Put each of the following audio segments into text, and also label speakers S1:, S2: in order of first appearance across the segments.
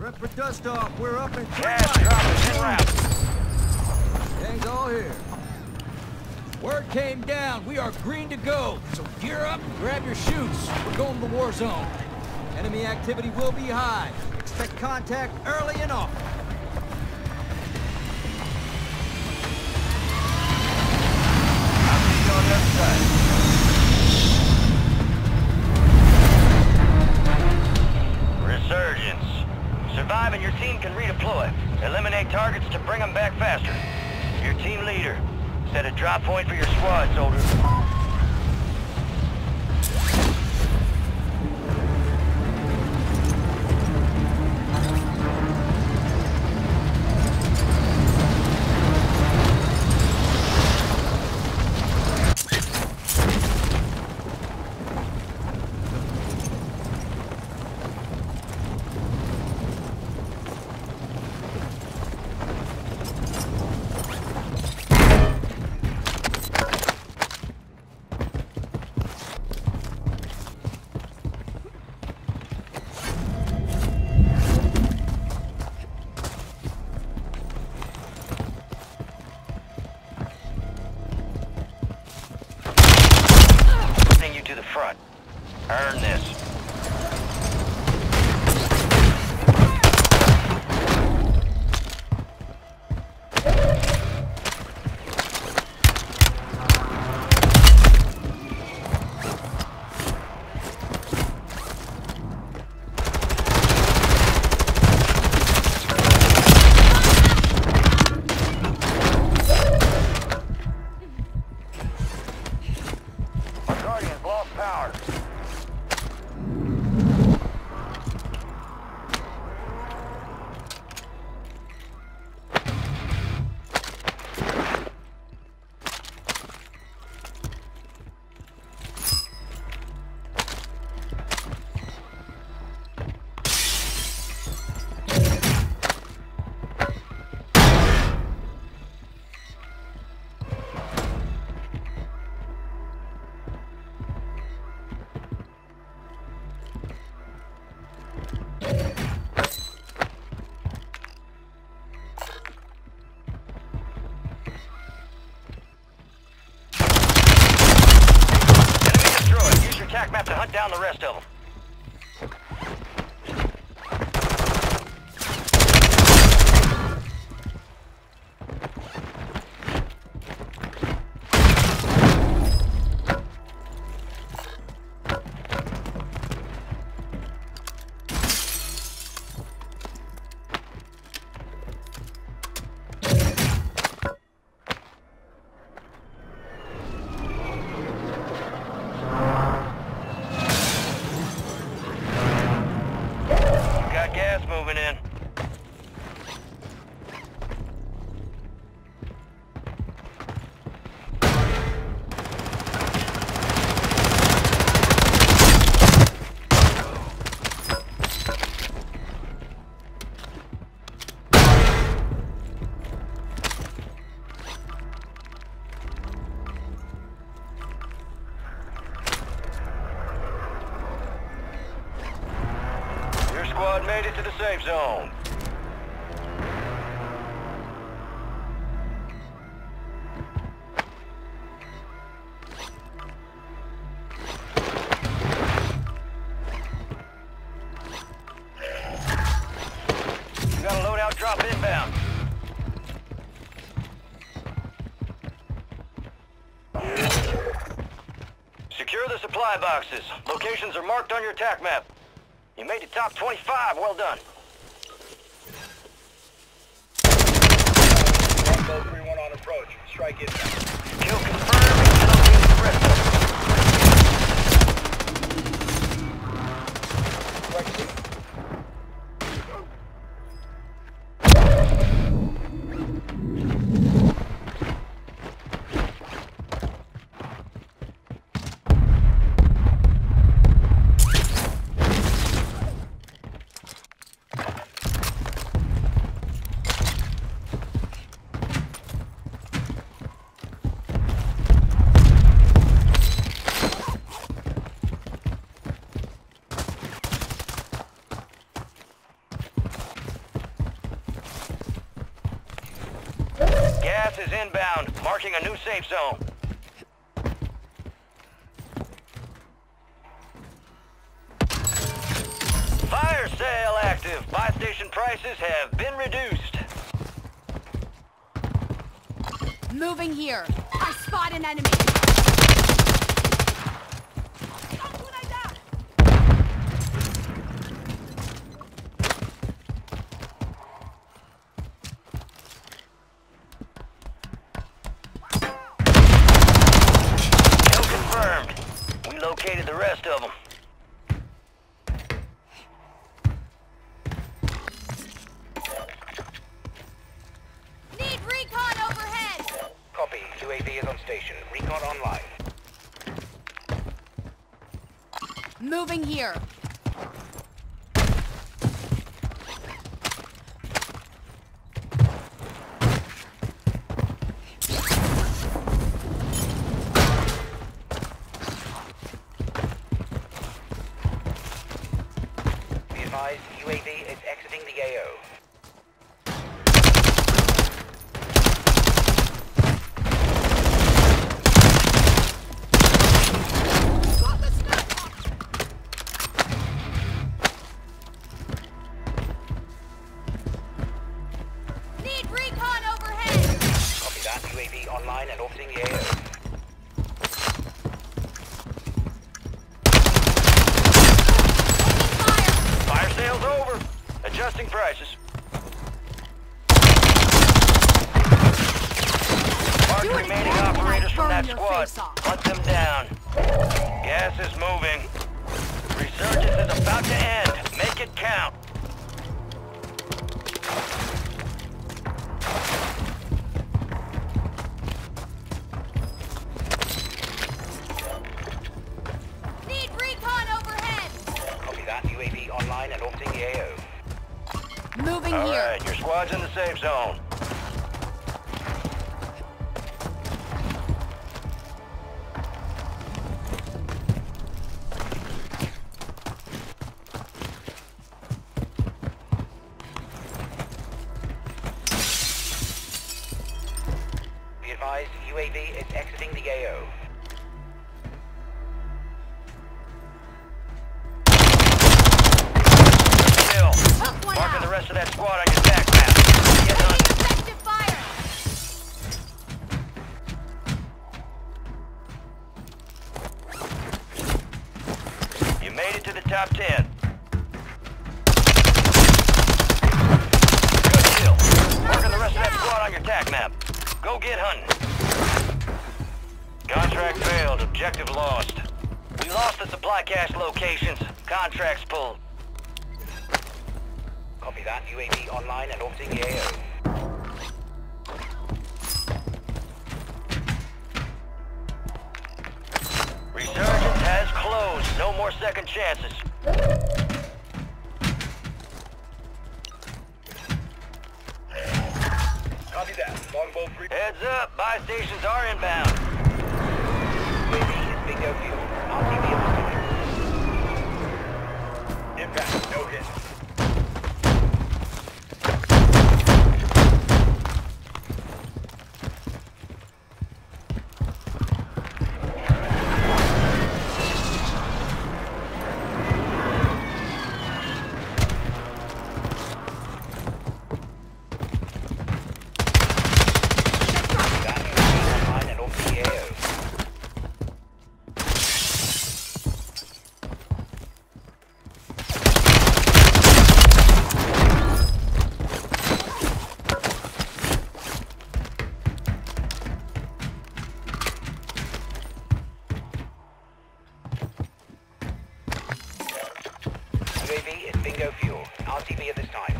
S1: Prep for dust off. We're up in three
S2: Gas dropping route.
S1: Gang's all here.
S3: Word came down. We are green to go. So gear up and grab your chutes. We're going to the war zone.
S1: Enemy activity will be high. Expect contact early and often.
S2: Can redeploy. Eliminate targets to bring them back faster. Your team leader. Set a drop point for your squad, soldier. Front. Earn this. Rest of them. Squad made it to the safe zone. Got a loadout drop inbound. Secure the supply boxes. Locations are marked on your TAC map. You made the top 25. Well done.
S4: Longbow 3-1 on approach. Strike inbound.
S2: Kill confirmed. Penalty is inbound, marking a new safe zone. Fire sale active. Buy station prices have been reduced.
S5: Moving here. I spot an enemy.
S2: Kill confirmed. We located the rest of them.
S5: Need recon overhead.
S6: Copy. UAV is on station. Recon online.
S5: Moving here.
S2: Adjusting prices. Mark remaining
S5: again, and I
S2: operators from that squad. Hunt them down. Gas is moving. Resurgence is about to end. Make it count.
S5: Need recon overhead.
S6: Copy that. UAV online and orbiting the AO.
S5: Moving
S2: All
S5: here.
S2: right, your squad's in the safe zone. That squad on your tac map. Get
S5: fire.
S2: You made it to the top 10. Good kill. Marking the rest of that squad on your tac map. Go get hunting. Contract failed. Objective lost. We lost the supply cache locations. Contracts pulled.
S6: Copy that. UAV online and orbiting the AO.
S2: Resurgence has closed. No more second chances.
S4: Copy that. Longbow 3.
S2: Heads up. Buy stations are inbound.
S6: UAV is bingo fuel. At this time.
S4: Impact. No hit.
S6: UAV is bingo fuel. RTB at this time.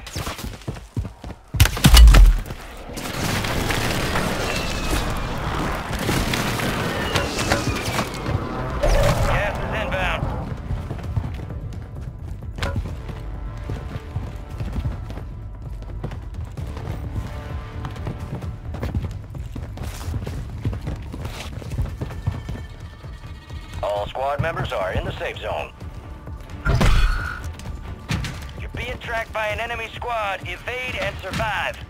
S2: Gas is inbound. All squad members are in the safe zone. Tracked by an enemy squad. Evade and survive.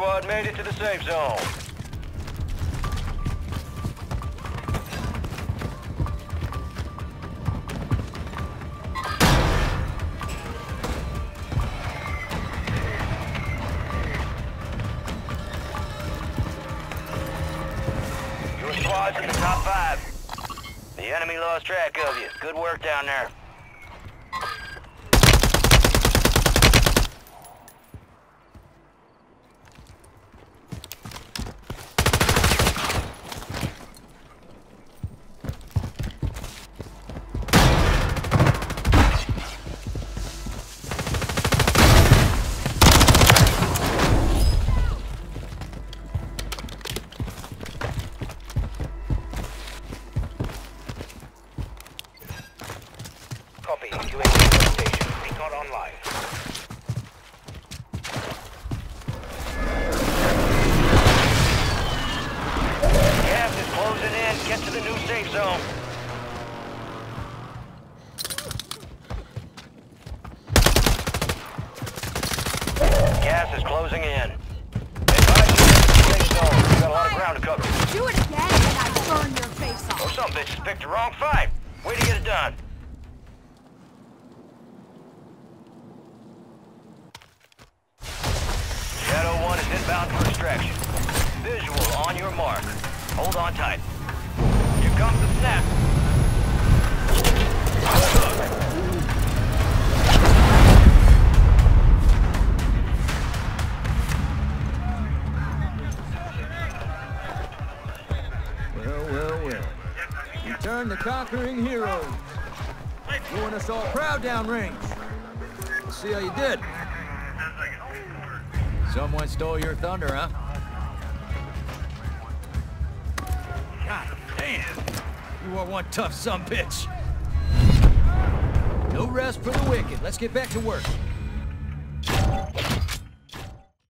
S2: Squad made it to the safe zone. Your squad's in the top five. The enemy lost track of you. Good work down there.
S6: UAV station. Recon online.
S2: Gas is closing in. Get to the new safe zone. Gas is closing in. Advise you get to the safe zone. We've got a lot of ground to cover.
S5: Do it again and I burn your face
S2: Oh,
S5: off.
S2: some bitches picked the wrong fight. Way to get it done. Inbound for extraction. Visual on your mark. Hold on tight. Here comes the snap.
S3: Well, well, well. Return the conquering heroes. Doing us all proud downrange. Let's see how you did. Someone stole your thunder, huh? God damn! You are one tough son bitch. No rest for the wicked. Let's get back to work.